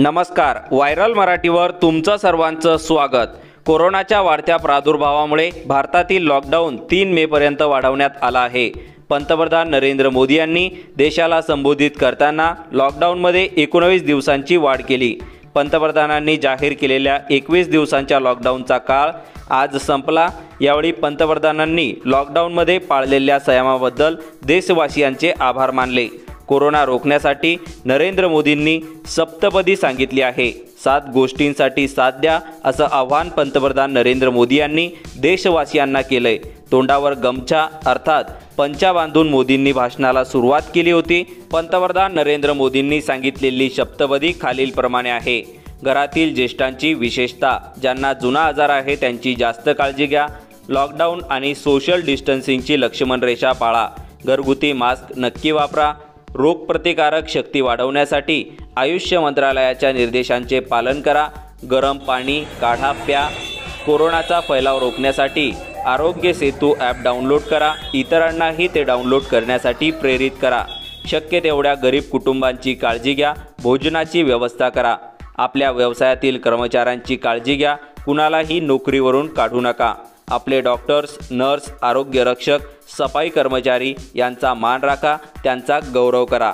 नमस्कार व्हायरल मराठीवर तुमचं सर्वांचं स्वागत. कोरोनाच्या वाढत्या प्रादुर्भावामुळे भारतातील लॉकडाऊन तीन मेपर्यंत वाढवण्यात आला आहे. पंतप्रधान नरेंद्र मोदी यांनी देशाला संबोधित करताना लॉकडाऊनमध्ये एकोणवीस दिवसांची वाढ केली. पंतप्रधानांनी जाहीर केलेल्या एकवीस दिवसांच्या लॉकडाऊनचा काळ आज संपला. यावेळी पंतप्रधानांनी लॉकडाऊनमध्ये पाळलेल्या संयमाबद्दल देशवासियांचे आभार मानले. कोरोना रोखण्यासाठी नरेंद्र मोदींनी सप्तपदी सांगितली आहे. सात गोष्टींसाठी साथ द्या असं आव्हान पंतप्रधान नरेंद्र मोदी यांनी देशवासियांना केलंय. तोंडावर गमछा अर्थात पंचा बांधून मोदींनी भाषणाला सुरुवात केली होती. पंतप्रधान नरेंद्र मोदींनी सांगितलेली सप्तपदी खालीलप्रमाणे आहे. घरातील ज्येष्ठांची विशेषता ज्यांना जुना आजार आहे त्यांची जास्त काळजी घ्या. लॉकडाऊन आणि सोशल डिस्टन्सिंगची लक्ष्मण रेषा पाळा. घरगुती मास्क नक्की वापरा. रोगप्रतिकारक शक्ती वाढवण्यासाठी आयुष्य मंत्रालयाच्या निर्देशांचे पालन करा. गरम पाणी काढा प्या. कोरोनाचा फैलाव रोखण्यासाठी आरोग्य सेतू ॲप डाउनलोड करा. इतरांनाही ते डाउनलोड करण्यासाठी प्रेरित करा. शक्य तेवढ्या गरीब कुटुंबांची काळजी घ्या. भोजनाची व्यवस्था करा. आपल्या व्यवसायातील कर्मचाऱ्यांची काळजी घ्या. कुणालाही नोकरीवरून काढू नका. आपले डॉक्टर्स नर्स आरोग्य रक्षक सफाई कर्मचारी यांचा मान राखा त्यांचा गौरव करा.